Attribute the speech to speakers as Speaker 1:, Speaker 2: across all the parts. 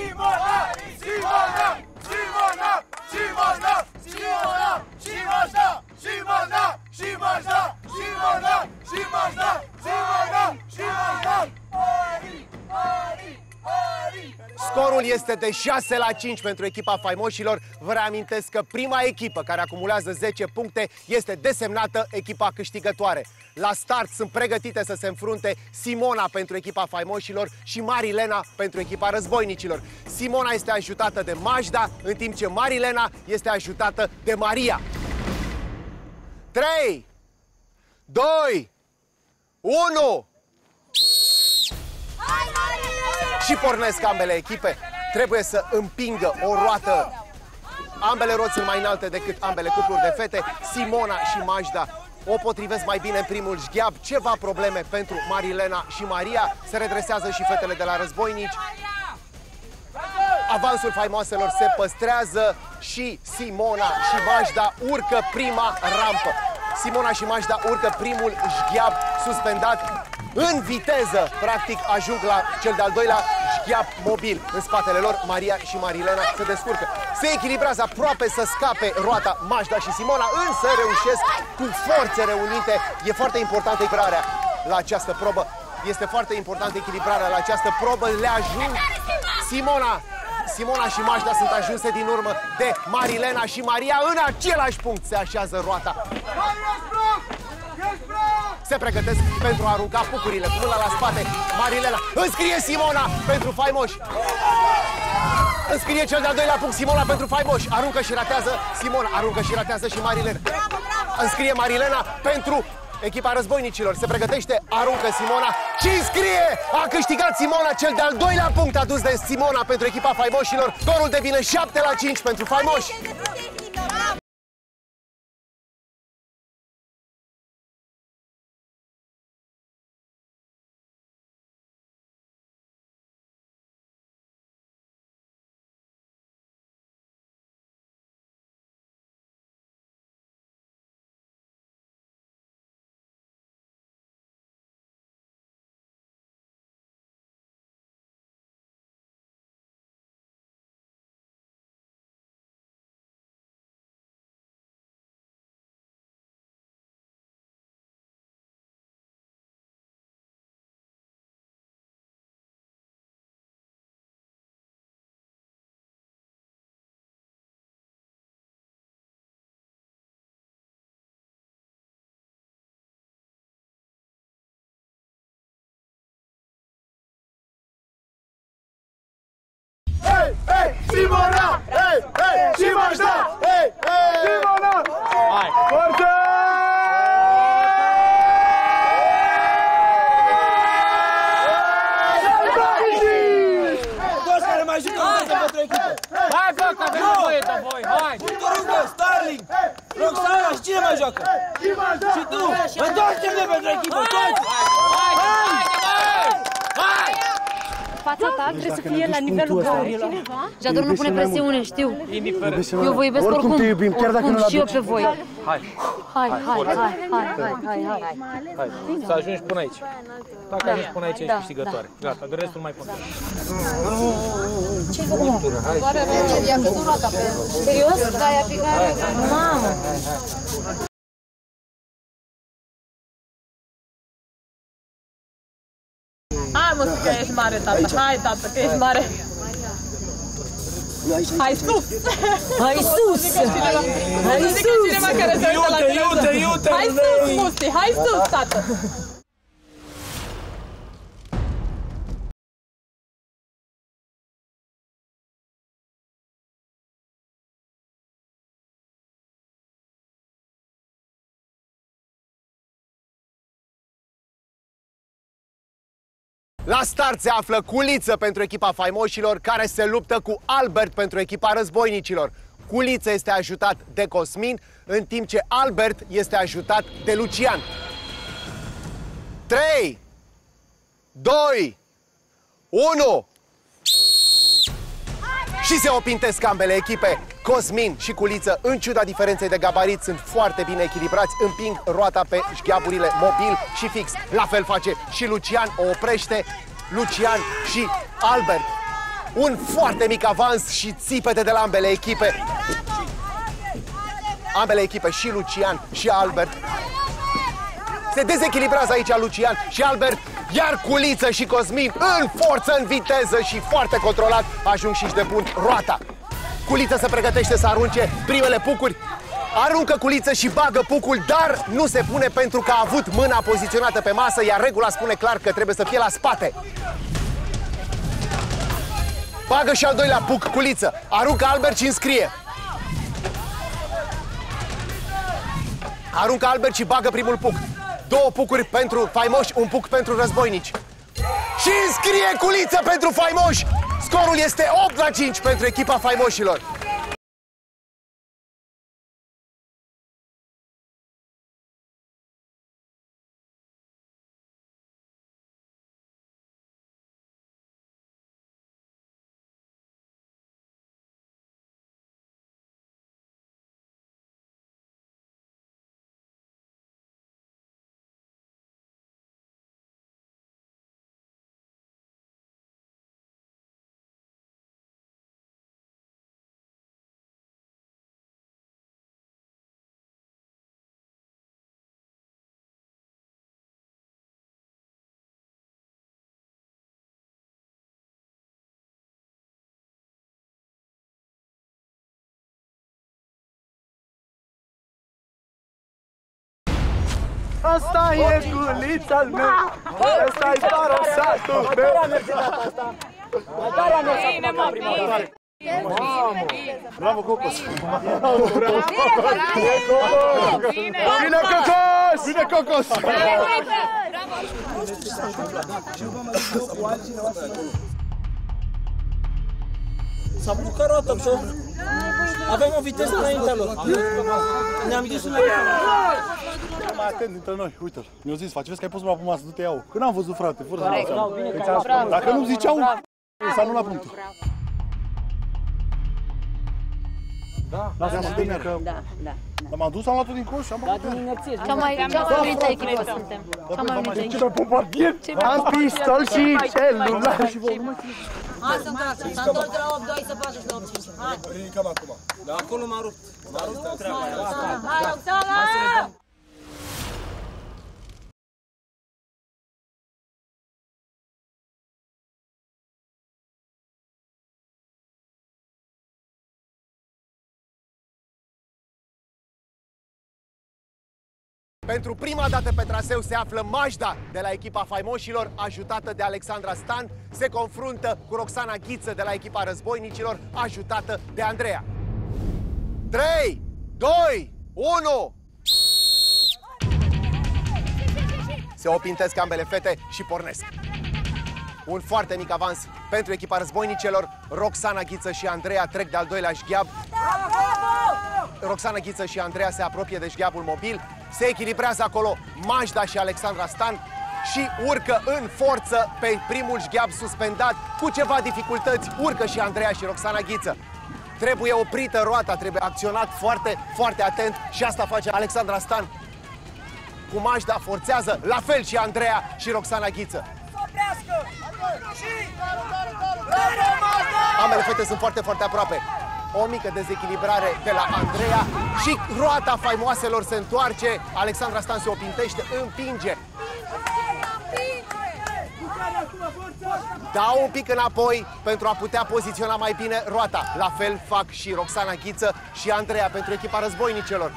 Speaker 1: 七八上，七八上，七八上，七八上，七八上，七八上，七八上，七八上，七八上，七八上。
Speaker 2: Scorul este de 6 la 5 pentru echipa faimoșilor. Vă reamintesc că prima echipă care acumulează 10 puncte este desemnată echipa câștigătoare. La start sunt pregătite să se înfrunte Simona pentru echipa faimoșilor și Marilena pentru echipa războinicilor. Simona este ajutată de Majda, în timp ce Marilena este ajutată de Maria. 3, 2, 1... și pornesc ambele echipe. Trebuie să împingă o roată. Ambele roți sunt mai înalte decât ambele cupluri de fete. Simona și Majda o potrivesc mai bine în primul șgheab. Ceva probleme pentru Marilena și Maria. Se redresează și fetele de la războinici. Avansul faimoaselor se păstrează și Simona și Majda urcă prima rampă. Simona și Majda urcă primul șgheab suspendat în viteză. Practic ajung la cel de-al doilea șgheab mobil. În spatele lor, Maria și Marilena se descurcă. Se echilibrează aproape să scape roata Majda și Simona, însă reușesc cu forțe reunite. E foarte importantă echilibrarea la această probă. Este foarte importantă echilibrarea la această probă. Le ajung Simona Simona și Majda sunt ajunse din urmă de Marilena și Maria în același punct se așează roata. Se pregătesc pentru a arunca pucurile cu mâna la spate. Marilena înscrie Simona pentru faimoși. Înscrie cel de-al doilea punct Simona pentru faimoși. Aruncă și ratează Simona. Aruncă și ratează și Marilena. Înscrie Marilena pentru echipa războinicilor. Se pregătește, aruncă Simona și scrie! A câștigat Simona cel de-al doilea punct adus de Simona pentru echipa faimoșilor. Torul devine 7 la 5 pentru faimoși. Forță!
Speaker 3: Toți care mai jucă urmează pentru echipă.
Speaker 4: Hai, bă, că avem nevoie de voi, hai!
Speaker 3: Torucă, Starling, Roxana și cine mai joacă? Și tu! Întoarcem-ne pentru echipă, toți!
Speaker 4: Hai, hai, hai!
Speaker 5: Fața ta trebuie să fie la nivelul găurilor. Jador nu pune presiune, știu. Eu vă iubesc oricum,
Speaker 6: te iubim, chiar dacă
Speaker 5: oricum
Speaker 6: nu-l
Speaker 5: și eu
Speaker 6: aduci.
Speaker 5: pe voi.
Speaker 4: Hai,
Speaker 5: Hai, hai, hai, hai, hai, hai, hai.
Speaker 4: hai, să ajungi până aici. Dacă ajungi până aici, ești
Speaker 5: Da,
Speaker 4: câștigătoare. Gata, de restul mai contează.
Speaker 5: Serios? Da, i-a picat. Mamă!
Speaker 7: Hai mă, că ești mare, tată. Hai, tată, că ești mare. Hai sus!
Speaker 5: Hai sus! Hai
Speaker 7: Zic că cineva care se uită la
Speaker 3: Iute, iute,
Speaker 7: televizor.
Speaker 3: iute,
Speaker 7: Hai sus, Musti, hai sus, tată!
Speaker 2: La start se află Culiță pentru echipa faimoșilor care se luptă cu Albert pentru echipa războinicilor. Culiță este ajutat de Cosmin, în timp ce Albert este ajutat de Lucian. 3, 2, 1 și se opintesc ambele echipe. Cosmin și Culiță, în ciuda diferenței de gabarit, sunt foarte bine echilibrați, împing roata pe șgheaburile mobil și fix. La fel face și Lucian, o oprește Lucian și Albert. Un foarte mic avans și țipete de la ambele echipe. Ambele echipe, și Lucian și Albert. Se dezechilibrează aici Lucian și Albert, iar Culiță și Cosmin în forță, în viteză și foarte controlat ajung și de bun roata. Culiță se pregătește să arunce primele pucuri. Aruncă culiță și bagă pucul, dar nu se pune pentru că a avut mâna poziționată pe masă, iar regula spune clar că trebuie să fie la spate. Bagă și al doilea puc, culiță. Aruncă Albert și înscrie. Aruncă Albert și bagă primul puc. Două pucuri pentru faimoși, un puc pentru războinici. Și înscrie culiță pentru faimoși! Scorul este 8 la 5 pentru echipa faimoșilor.
Speaker 1: Asta e gulița al meu Asta e parosatul meu
Speaker 7: Bine, mă, bine.
Speaker 1: Bravo, Cocos!
Speaker 7: Bine,
Speaker 1: Bine, Cocos! Bine, Cocos!
Speaker 3: S-a blocat roata, bă. Avem o viteză înaintea lor. Ne-am dus înainte.
Speaker 1: Mai atent dintre noi, uite-l. Mi-au zis, face, vezi că ai pus mâna pe masă, du-te iau. Când am văzut, frate, fără să dau seama. Deci, Dacă nu ziceau, s-a anulat punctul. Da, lasă-mă să termin, că...
Speaker 5: Da, da.
Speaker 1: Dar m-am dus, am luat-o din coș și am băgat.
Speaker 5: Cea mai, cea mai unită echipă suntem. Cea mai unită echipă.
Speaker 1: bombardier! Am pistol și celular și
Speaker 5: Hai să întoarcă. S-a întors de la 8-2 să facă și la 8-5. Hai,
Speaker 1: Ridicăm acum.
Speaker 3: Dar acolo m-a rupt. M-a rupt treaba.
Speaker 5: hai, Roxana!
Speaker 2: Pentru prima dată pe traseu se află Majda de la echipa faimoșilor, ajutată de Alexandra Stan. Se confruntă cu Roxana Ghiță de la echipa războinicilor, ajutată de Andreea. 3, 2, 1... Se opintesc ambele fete și pornesc. Un foarte mic avans pentru echipa războinicelor. Roxana Ghiță și Andreea trec de-al doilea șgheab. Roxana Ghiță și Andreea se apropie de șgheabul mobil. Se echilibrează acolo Majda și Alexandra Stan și urcă în forță pe primul șgheab suspendat. Cu ceva dificultăți urcă și Andreea și Roxana Ghiță. Trebuie oprită roata, trebuie acționat foarte, foarte atent și asta face Alexandra Stan. Cu Majda forțează, la fel și Andreea și Roxana Ghiță. Ambele fete sunt foarte, foarte aproape. O mică dezechilibrare de la Andreea și roata faimoaselor se întoarce. Alexandra Stan se opintește, împinge. Dau un pic înapoi pentru a putea poziționa mai bine roata. La fel fac și Roxana Ghiță și Andreea pentru echipa războinicelor.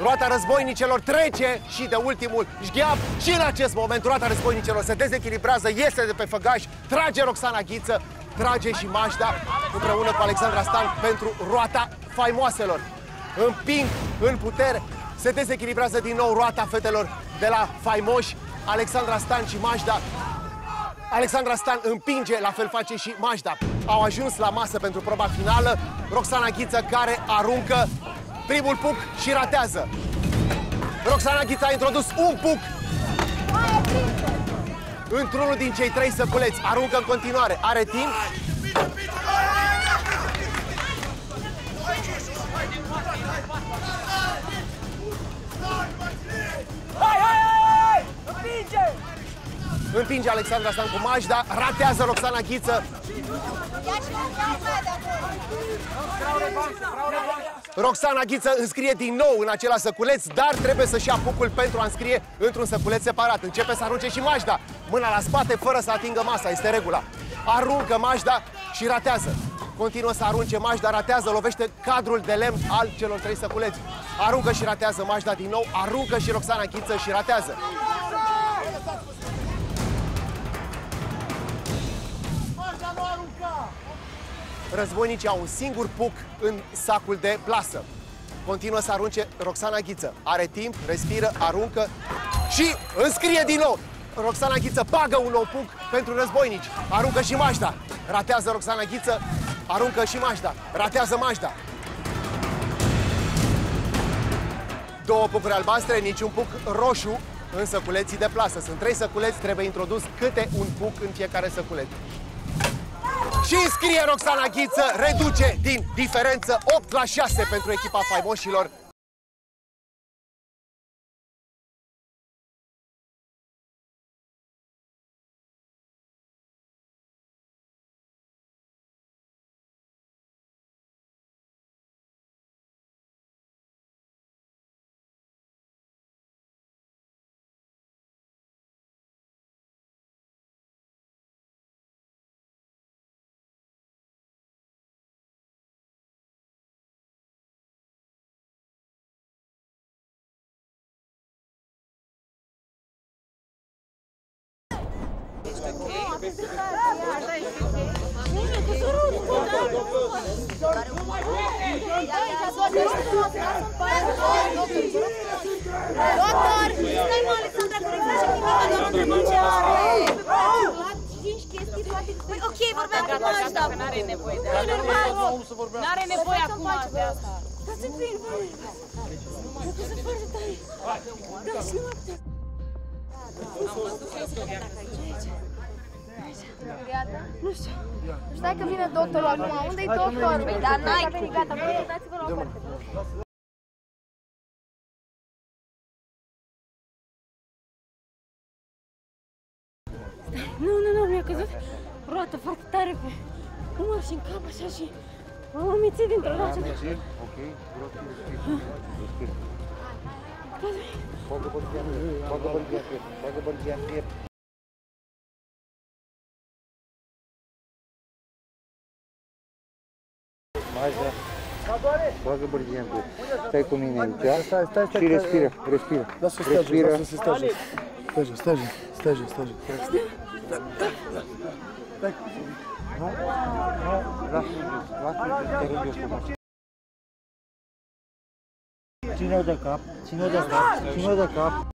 Speaker 2: Roata războinicelor trece și de ultimul șgheab și în acest moment roata războinicelor se dezechilibrează, iese de pe făgaș, trage Roxana Ghiță, trage și Mașda împreună cu Alexandra Stan pentru roata faimoaselor. Împing în putere, se dezechilibrează din nou roata fetelor de la faimoși Alexandra Stan și Mașda. Alexandra Stan împinge, la fel face și Majda. Au ajuns la masă pentru proba finală. Roxana Ghiță care aruncă primul puc și ratează. Roxana Ghiță a introdus un puc într-unul din cei trei săculeți. Aruncă în continuare. Are timp.
Speaker 3: Hai, hai, hai! Împinge!
Speaker 2: Împinge Alexandra Stancu Majda, ratează Roxana Ghiță. Roxana Ghiță înscrie din nou în același săculeț, dar trebuie să-și ia pucul pentru a înscrie într-un săculeț separat. Începe să arunce și Majda. Mâna la spate fără să atingă masa, este regula. Aruncă Majda și ratează. Continuă să arunce Majda, ratează, lovește cadrul de lemn al celor trei săculeți. Aruncă și ratează Majda din nou, aruncă și Roxana Ghiță și ratează. Războinicii au un singur puc în sacul de plasă. Continuă să arunce Roxana Ghiță. Are timp, respiră, aruncă și înscrie din nou. Roxana Ghiță bagă un nou puc pentru războinici. Aruncă și Majda. Ratează Roxana Ghiță, aruncă și Majda. Ratează Majda. Două pucuri albastre, niciun puc roșu în săculeții de plasă. Sunt trei săculeți, trebuie introdus câte un puc în fiecare săculeț. Și scrie Roxana Ghiță, reduce din diferență 8 la 6 pentru echipa faimoșilor.
Speaker 6: Doctor, stai mă, Alexandra, că nu face nimic, doar nu ce are. Cinci chestii toate. Păi, ok, vorbeam cu Majda.
Speaker 7: N-are nevoie de
Speaker 6: E normal.
Speaker 7: N-are nevoie acum de asta.
Speaker 6: Dați-mi prin, vă rog. Dacă se foarte tare. Da, și nu mă puteți. Nu știu. Stai că vine doctorul acum. Unde-i doctorul? Păi, dar n-ai cum. Gata, vă rog, dați-vă la o parte.
Speaker 5: Nu, nu, nu, mi-a căzut roată foarte tare pe umăr și în cap așa și m-am amețit dintr-o dată.
Speaker 1: Ok, Bagă bălgia în piept, bagă bălgia în piept, bagă bălgia în piept. Majda, bagă bălgia în piept. Stai cu mine aici,
Speaker 8: Stai, stai, stai,
Speaker 1: și
Speaker 8: că-
Speaker 1: respiră, respiră.
Speaker 8: Lasă-o stai jos,
Speaker 1: Respiră.
Speaker 8: lasă-o să stai jos. Stai jos, stai jos, stai jos, stai jos.
Speaker 1: Lasă-l, te rog eu frumos.
Speaker 8: Ține-o de cap, ține-o de cap,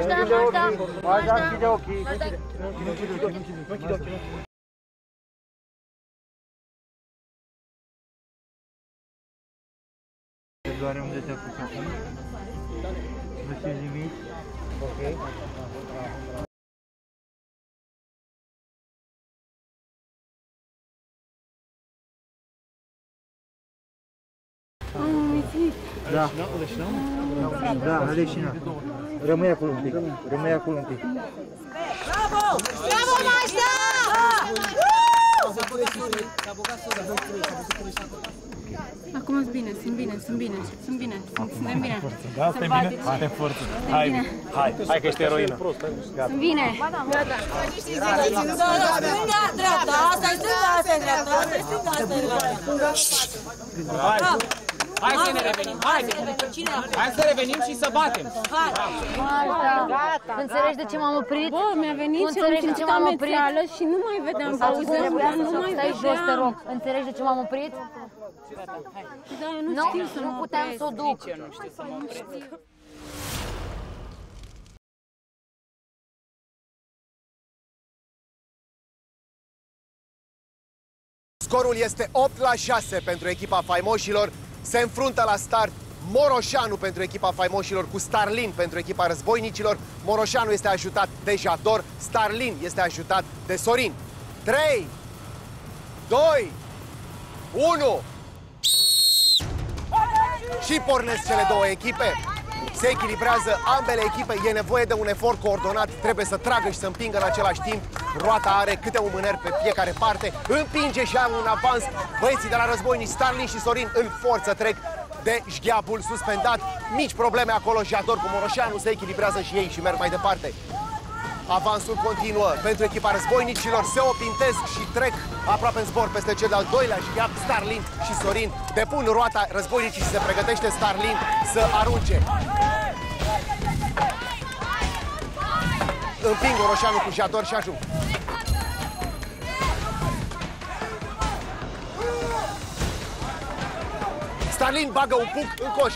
Speaker 8: ține-o de cap.
Speaker 1: Majda, închide ochii, Majda, închide ochii.
Speaker 8: Te doare unde te-a pus acum? Nu simți nimic?
Speaker 1: Ok.
Speaker 8: Da. Da, aleșina. Rămâi acolo un pic, rămâi acolo un pic.
Speaker 6: Bravo, Majda!
Speaker 5: Acum sunt bine, sunt bine, sunt bine, sunt bine, sunt, suntem bine.
Speaker 4: Da, stai bine? Hai, forță. Hai, hai, hai că ești eroină.
Speaker 5: Sunt bine.
Speaker 7: Stânga, dreapta, asta e stânga, asta e dreapta, asta e stânga, asta e dreapta.
Speaker 4: Hai. Hai să ne revenim, hai, hai să revenim și să batem.
Speaker 5: Gata. Înțelegi de ce m-am oprit?
Speaker 9: Bă, mi-a venit
Speaker 5: Tu
Speaker 9: și am
Speaker 5: înțelegi de ce
Speaker 9: simțit
Speaker 5: m-am oprit?
Speaker 9: amețeală și nu mai vedeam
Speaker 5: Acum
Speaker 9: pauză,
Speaker 5: trebuia
Speaker 9: nu
Speaker 5: să
Speaker 9: mai
Speaker 5: stai jos, te
Speaker 9: vedeam.
Speaker 5: rog. Înțelegi de ce m-am oprit?
Speaker 9: Da, eu nu
Speaker 5: Nu,
Speaker 9: știu să
Speaker 5: nu
Speaker 9: mă
Speaker 5: puteam
Speaker 9: opresc.
Speaker 5: să o duc.
Speaker 2: Scorul este 8 la 6 pentru echipa faimoșilor. Se înfruntă la start Moroșanu pentru echipa faimoșilor cu Starlin pentru echipa războinicilor. Moroșanu este ajutat de Jador, Starlin este ajutat de Sorin. 3, 2, 1 și pornesc cele două echipe. Se echilibrează ambele echipe, e nevoie de un efort coordonat, trebuie să tragă și să împingă în același timp. Roata are câte un mâner pe fiecare parte, împinge și are un avans. Băieții de la războinici, Starlin și Sorin, în forță trec de șgheabul suspendat. Mici probleme acolo, Jador cu Moroșanu se echilibrează și ei și merg mai departe. Avansul continuă pentru echipa războinicilor, se opintesc și trec aproape în zbor peste cel de-al doilea șgheab, Starlin și Sorin. Depun roata războinicii și se pregătește Starlin să arunce. Împing Oroșanu cu Jador și ajung. Starlin bagă un puc în coș.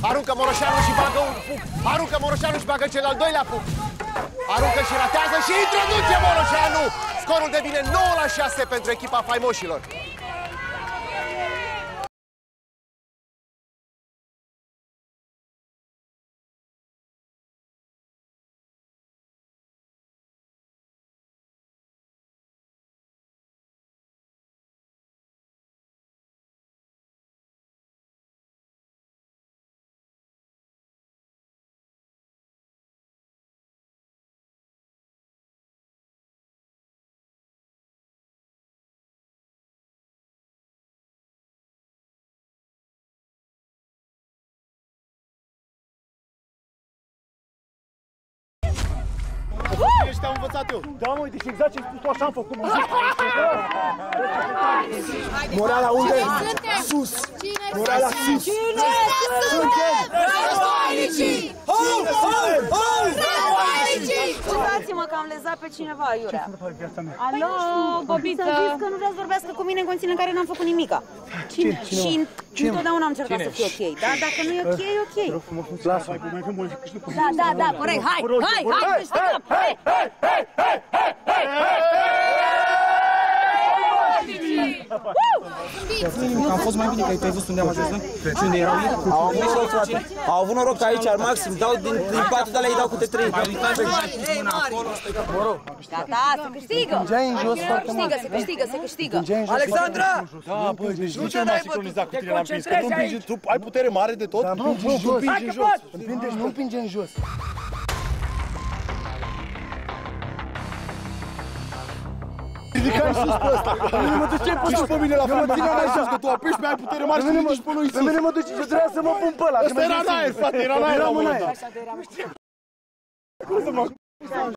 Speaker 2: Aruncă Moroșanu și bagă un puc. Aruncă Moroșanu și bagă cel al doilea puc. Aruncă și ratează și introduce Moroșanu. Scorul devine 9 la 6 pentru echipa faimoșilor.
Speaker 1: Ești am învățat eu.
Speaker 8: Da, mă, deci exact ce ai spus tu, așa am făcut muzica. Morala unde? Sus. Morala sus.
Speaker 6: Cine suntem? Războinicii!
Speaker 8: Ho, ho, ho!
Speaker 6: Războinicii!
Speaker 7: Scuzați-mă că am lezat pe cineva, Iurea.
Speaker 5: Alo,
Speaker 7: Să
Speaker 5: Bobiță.
Speaker 7: știți că nu vrea să vorbească cu mine în condiții în care n-am făcut nimica.
Speaker 8: Cine?
Speaker 7: Și întotdeauna am încercat să fie ok. Da, dacă nu e ok, e ok.
Speaker 8: Lasă.
Speaker 7: Da, da, da, corect. Hai, hai, hai, câștigăm. Hai,
Speaker 3: Am fost mai bine că ai văzut unde am ajuns, nu? Și unde erau ei? Au avut noroc, frate. Au avut noroc aici, al maxim. Dau din, din patru de alea, îi dau câte trei.
Speaker 7: Gata, se câștigă.
Speaker 8: Împingeai în jos foarte mult.
Speaker 7: Câștigă, se câștigă, se câștigă.
Speaker 8: Împingeai în jos
Speaker 3: Alexandra!
Speaker 8: Da, bă, deci
Speaker 1: Nu ce n-ai sincronizat cu tine la împins, că nu împingi, tu ai putere mare de tot?
Speaker 8: Da, nu, împingi în jos. Împingi în jos. Împinge, nu împinge în jos.
Speaker 1: Ridicai sus pe ăsta. Pe mine mă duce pe și pe mine la fel. Mă ține mai sus, că tu apeși pe ai putere mare și ridici pe lui
Speaker 8: Pe mine
Speaker 1: sus.
Speaker 8: mă duce, eu trebuia să mă pun pe ăla. că
Speaker 1: Ăsta
Speaker 8: mă
Speaker 1: era
Speaker 8: duc
Speaker 1: în aer,
Speaker 8: singur.
Speaker 1: frate, era în aer la
Speaker 8: Eram
Speaker 1: un
Speaker 8: în
Speaker 1: moment
Speaker 8: aer.
Speaker 1: dat.